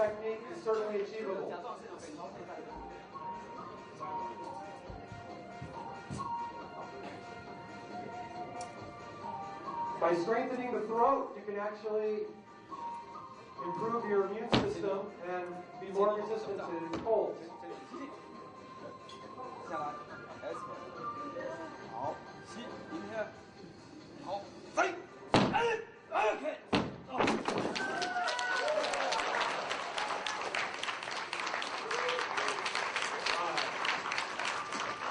technique is certainly achievable. By strengthening the throat, you can actually improve your immune system and be more resistant to colds.